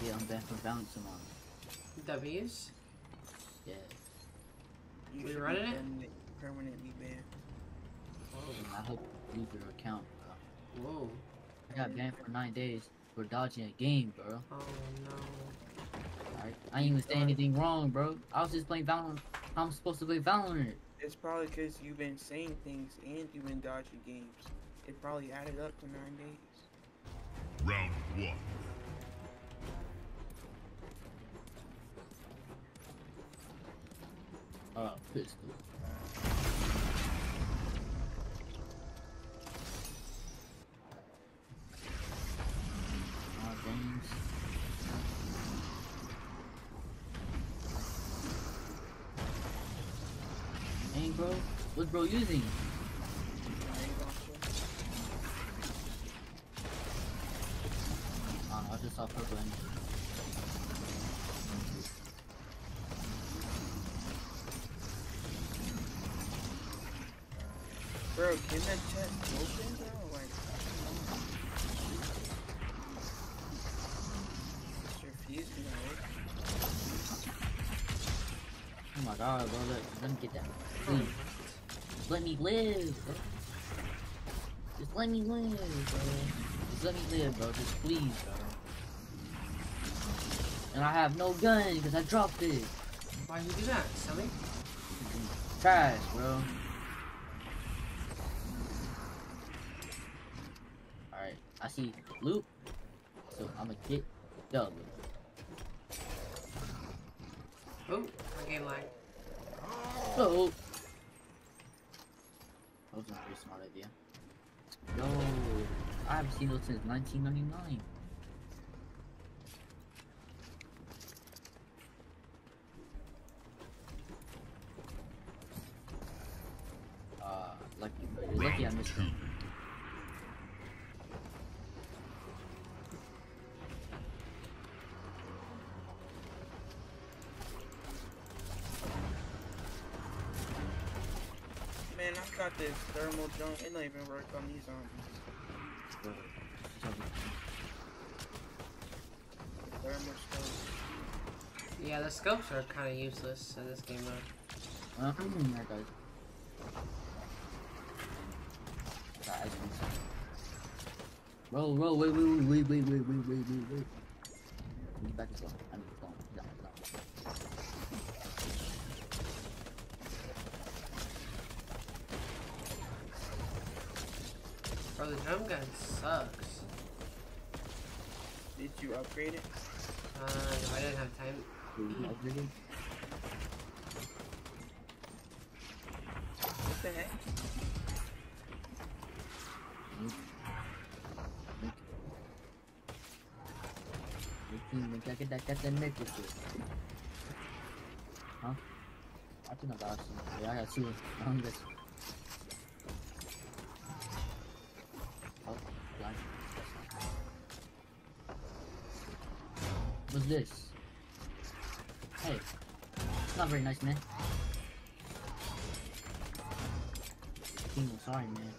I get unbanned from Valorant tomorrow. W's? Yeah. You We should be running it? permanent- Permanently banned. I hope you lose your account, bro. Whoa. I got banned for nine days for dodging a game, bro. Oh no. Alright? I ain't even say anything wrong, bro. I was just playing Valorant. I'm supposed to play Valorant. It's probably because you've been saying things and you've been dodging games. It probably added up to nine days. Round one. Uh, pistol. Hey, bro. What's bro using? I ain't gonna show. Oh, I just saw purple energy. Bro, can that chest open, bro? Like, your fuse? Oh my god, bro. Let, let me get that. Please. Just let me live, bro. Just let me live, bro. Just let me live, bro. Just please, bro. And I have no gun because I dropped it. Why'd you do that, silly? Trash, bro. Alright, I see loot. So I'm gonna get the loot. Oh, my game lag. Oh! That was a pretty smart idea. Yo, I haven't seen those since 1999. Uh, lucky, you're lucky I Round missed two. them. Man, I got this thermal junk. It don't even work on these zombies. Bro, tell me. Thermal stove. Yeah, the scopes are kind of useless in this game mode. Uh, there goes. Got ice cream stuff. Roll, roll, wait, wait, wait, wait, wait, wait, wait, wait, wait, wait. Get back to zone. I mean, zone. Bro, the drum gun sucks. Did you upgrade it? Uh, no, I didn't have time. what the heck? क्या क्या doctor से मैं कुछ हाँ आती ना बात सुन यार अच्छी है हम बस What's this? Hey, it's not very nice, man. Tingle, sorry, man.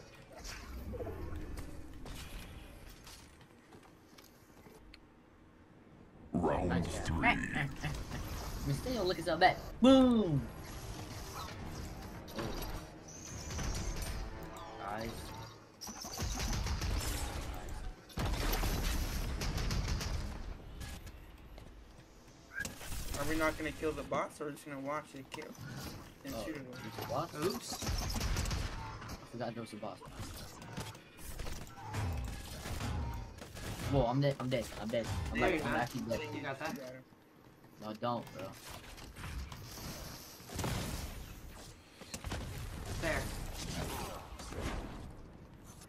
Round three. Mysterio look himself back. Boom! Are we not gonna kill the boss or just gonna watch it kill and Oh, shoot it? there's boss? Oops. I forgot there was a boss. Whoa, I'm dead. I'm dead. I'm dead. I'm, There like, you I'm go. actually dead. You got that? No, don't, bro. There.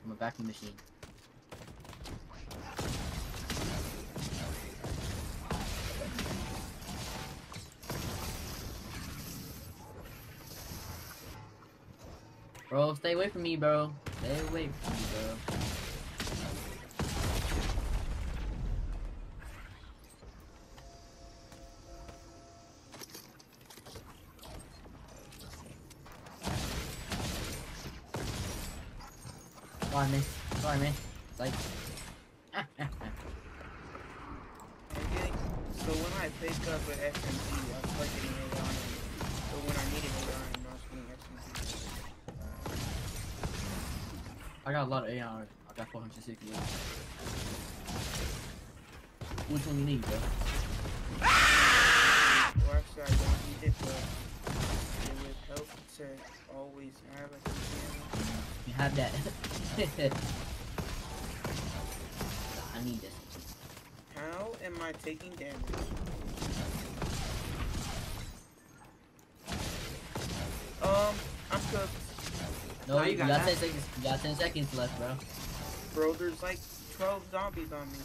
I'm a vacuum machine. Bro, stay away from me, bro. Stay away from me, bro. Sorry, miss. Sorry, miss. Psych. so when I pick up an SMG, I'm fucking it on. But when I need it, I got a lot of AR. I got 460. Which one you need, bro? Ah! Well, actually, I don't need it, but it would help to always have a SMG. You have that. I need this. How am I taking damage? Um, I'm cooked. No, Oh, you you got got, 10 seconds. You got 10 seconds left, bro. Bro, there's like 12 zombies on me.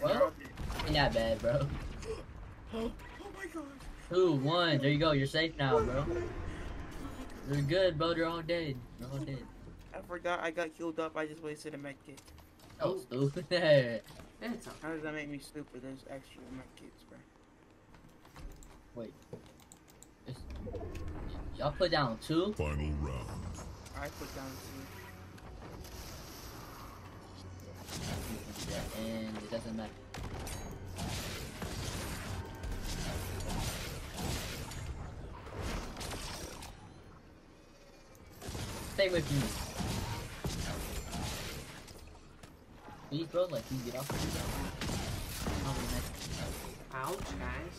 What? they're all dead. Ain't that bad, bro. Oh, oh my god. Two, one. There you go. You're safe now, bro. You're good, bro. You're all dead. They're all dead. I forgot I got healed up. I just wasted a med kit. Oh, stupid. It's How does that make me stupid? There's extra med kits, bro. Wait. Y'all put down two? Final round. I put down two. And it doesn't matter. Stay with me. You bro, like, you get off of me. I'll be next. ouch, guys.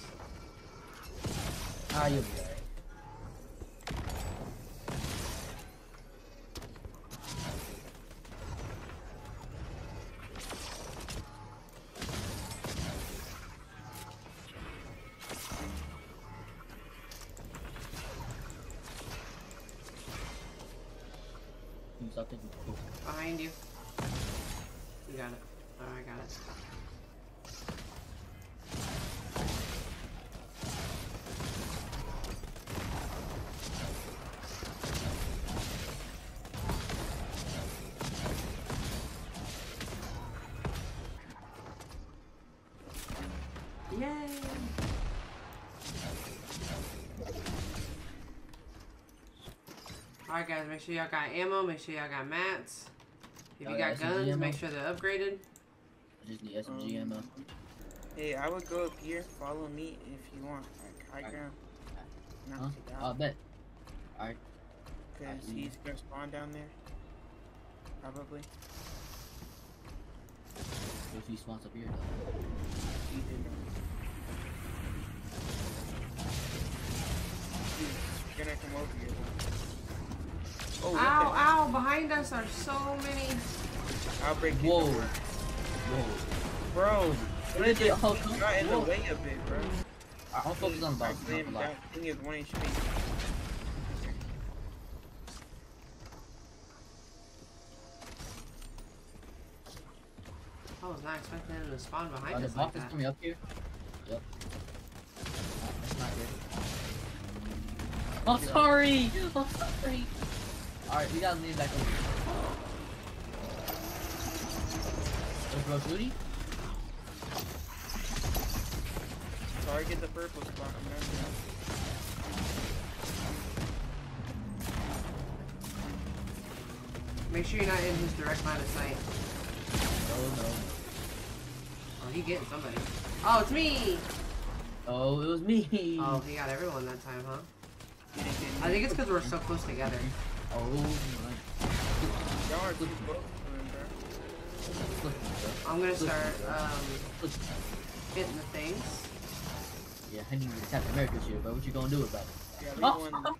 Ah, you'll be taking. Behind you. You got it. Oh, I got it. Alright guys, make sure y'all got ammo, make sure y'all got mats. If you Y'all got got SMG guns, ammo? make sure they're upgraded. I just need SMG Um, ammo. Hey, I would go up here. Follow me if you want. Like high ground. Knock Huh? you I'll down. bet. Because he's gonna spawn down there. Probably. If he spawns up here, though. He did not. He's gonna come over here. though. Oh, Ow, the- ow, behind us are so many. I'll break it. Whoa. Whoa. Bro, what is Yeah, it? oh, You come- got in the way a bit, bro. I'll focus on the boss. Like, Not gonna lie. that thing is 1 HP. I was not expecting them to spawn behind Are the us like boxes that. coming up here? Yep. Oh, that's not good. I'm oh, sorry! I'm sorry! Alright, we gotta lean back over here. There's Bro Shooty? Sorry, get the purple spot. I'm not doing Make sure you're not in his direct line of sight. Oh no. Oh, he getting somebody. Oh, it's me! Oh, it was me! Oh, he got everyone that time, huh? Get it, get it. I think it's because we're so close together. Oh my. Y'all are too close to him, bro. I'm gonna start um, Look. hitting the things. Yeah, I need to Captain America shit, but what you gonna do about it? Yeah, Oh. one.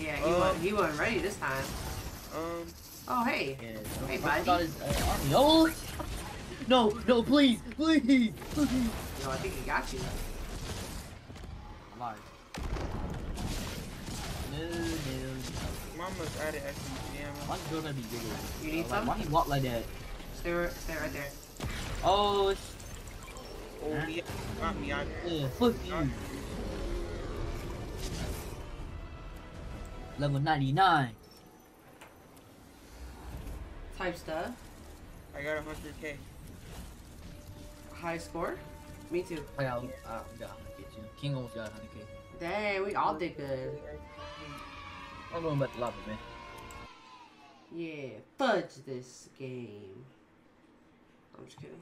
Yeah, he, Um, wasn't, he wasn't ready this time. Um, Oh, hey. Yeah, Hey, buddy. thought his, uh, Oh! No, no, please, please, please! Yo, I think he got you. Alive. No, no. Mama's added SMG ammo. Why the gonna be bigger? You need Uh, some? Why he walk like that? Stay, right- stay right there. Oh, sh- Oh, Huh? he got me out there. yeah, fuck you. Level 99. Type stuff. I got 100k. High score. Me too. I got, I got 100k too. King almost got 100k. Dang, we all did good. I'm going back to lobby, man. Yeah, fudge this game. I'm just kidding.